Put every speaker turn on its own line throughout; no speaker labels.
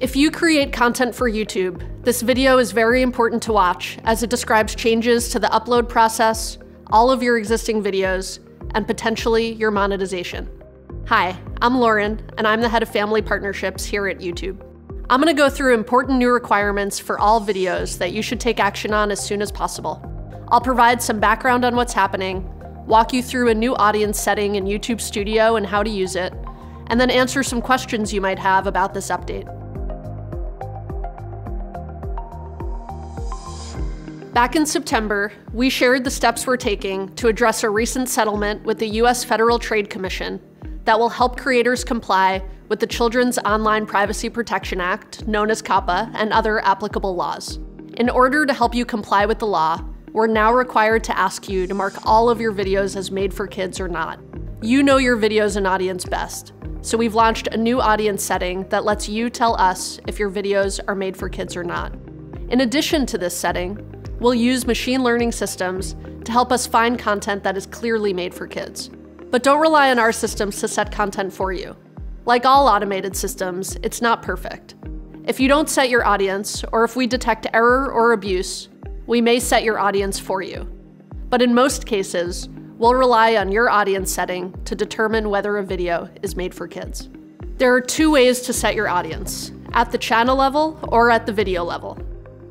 If you create content for YouTube, this video is very important to watch as it describes changes to the upload process, all of your existing videos, and potentially your monetization. Hi, I'm Lauren, and I'm the head of family partnerships here at YouTube. I'm gonna go through important new requirements for all videos that you should take action on as soon as possible. I'll provide some background on what's happening, walk you through a new audience setting in YouTube Studio and how to use it, and then answer some questions you might have about this update. Back in September, we shared the steps we're taking to address a recent settlement with the U.S. Federal Trade Commission that will help creators comply with the Children's Online Privacy Protection Act, known as COPPA, and other applicable laws. In order to help you comply with the law, we're now required to ask you to mark all of your videos as made for kids or not. You know your videos and audience best, so we've launched a new audience setting that lets you tell us if your videos are made for kids or not. In addition to this setting, We'll use machine learning systems to help us find content that is clearly made for kids. But don't rely on our systems to set content for you. Like all automated systems, it's not perfect. If you don't set your audience, or if we detect error or abuse, we may set your audience for you. But in most cases, we'll rely on your audience setting to determine whether a video is made for kids. There are two ways to set your audience, at the channel level or at the video level.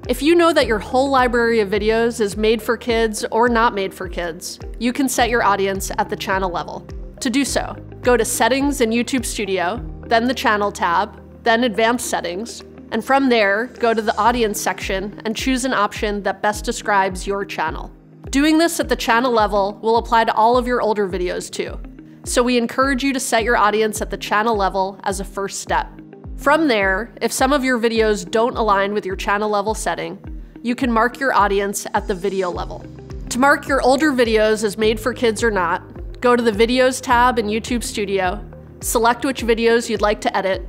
If you know that your whole library of videos is made for kids or not made for kids, you can set your audience at the channel level. To do so, go to Settings in YouTube Studio, then the Channel tab, then Advanced Settings, and from there, go to the Audience section and choose an option that best describes your channel. Doing this at the channel level will apply to all of your older videos too, so we encourage you to set your audience at the channel level as a first step. From there, if some of your videos don't align with your channel level setting, you can mark your audience at the video level. To mark your older videos as made for kids or not, go to the Videos tab in YouTube Studio, select which videos you'd like to edit,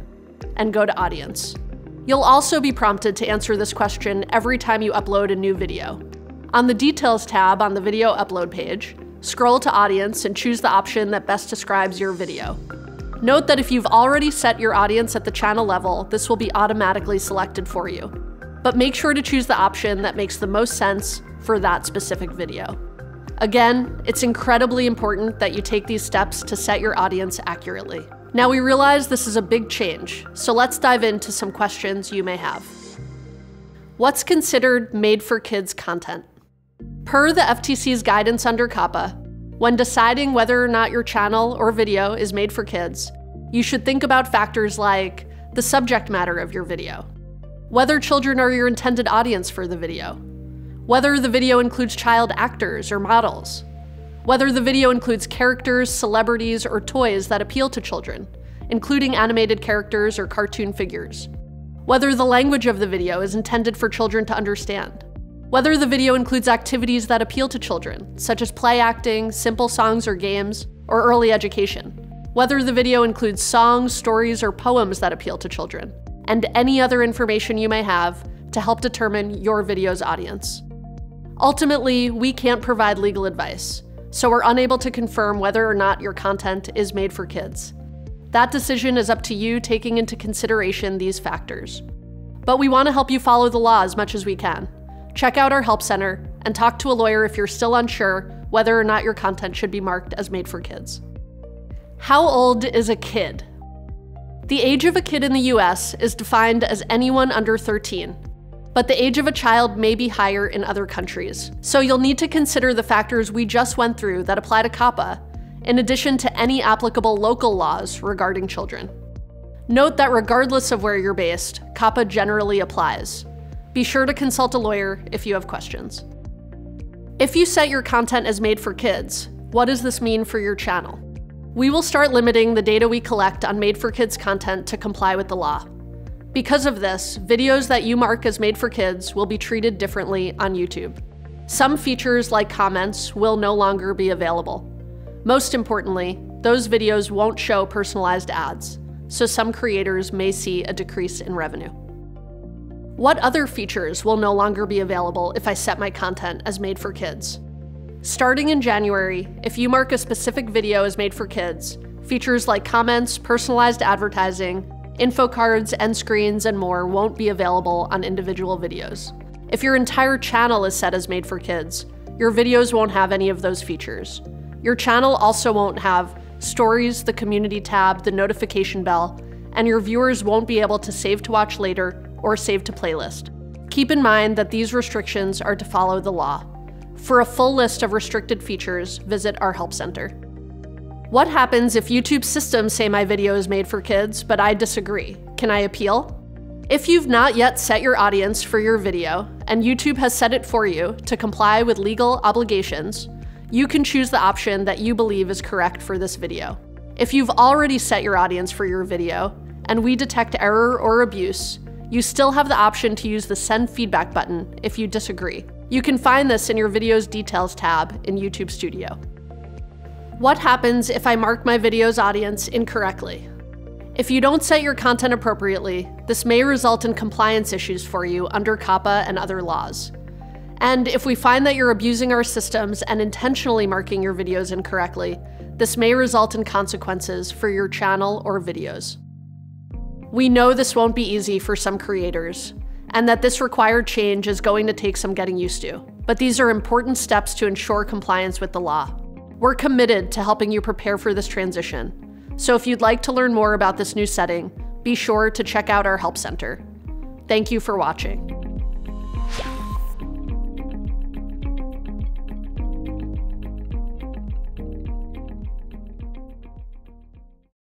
and go to Audience. You'll also be prompted to answer this question every time you upload a new video. On the Details tab on the video upload page, scroll to Audience and choose the option that best describes your video. Note that if you've already set your audience at the channel level, this will be automatically selected for you. But make sure to choose the option that makes the most sense for that specific video. Again, it's incredibly important that you take these steps to set your audience accurately. Now we realize this is a big change, so let's dive into some questions you may have. What's considered made for kids content? Per the FTC's guidance under COPPA, when deciding whether or not your channel or video is made for kids, you should think about factors like the subject matter of your video, whether children are your intended audience for the video, whether the video includes child actors or models, whether the video includes characters, celebrities, or toys that appeal to children, including animated characters or cartoon figures, whether the language of the video is intended for children to understand, whether the video includes activities that appeal to children, such as play acting, simple songs or games, or early education. Whether the video includes songs, stories, or poems that appeal to children, and any other information you may have to help determine your video's audience. Ultimately, we can't provide legal advice, so we're unable to confirm whether or not your content is made for kids. That decision is up to you taking into consideration these factors. But we want to help you follow the law as much as we can check out our help center, and talk to a lawyer if you're still unsure whether or not your content should be marked as made for kids. How old is a kid? The age of a kid in the US is defined as anyone under 13, but the age of a child may be higher in other countries. So you'll need to consider the factors we just went through that apply to COPPA, in addition to any applicable local laws regarding children. Note that regardless of where you're based, COPPA generally applies, be sure to consult a lawyer if you have questions. If you set your content as made for kids, what does this mean for your channel? We will start limiting the data we collect on made for kids content to comply with the law. Because of this, videos that you mark as made for kids will be treated differently on YouTube. Some features like comments will no longer be available. Most importantly, those videos won't show personalized ads, so some creators may see a decrease in revenue. What other features will no longer be available if I set my content as made for kids? Starting in January, if you mark a specific video as made for kids, features like comments, personalized advertising, Info cards, end screens, and more won't be available on individual videos. If your entire channel is set as made for kids, your videos won't have any of those features. Your channel also won't have stories, the community tab, the notification bell, and your viewers won't be able to save to watch later or save to playlist. Keep in mind that these restrictions are to follow the law. For a full list of restricted features, visit our Help Center. What happens if YouTube's systems say my video is made for kids, but I disagree? Can I appeal? If you've not yet set your audience for your video, and YouTube has set it for you to comply with legal obligations, you can choose the option that you believe is correct for this video. If you've already set your audience for your video, and we detect error or abuse, you still have the option to use the Send Feedback button if you disagree. You can find this in your video's details tab in YouTube Studio. What happens if I mark my video's audience incorrectly? If you don't set your content appropriately, this may result in compliance issues for you under COPPA and other laws. And if we find that you're abusing our systems and intentionally marking your videos incorrectly, this may result in consequences for your channel or videos. We know this won't be easy for some creators, and that this required change is going to take some getting used to. But these are important steps to ensure compliance with the law. We're committed to helping you prepare for this transition. So if you'd like to learn more about this new setting, be sure to check out our Help Center. Thank you for watching.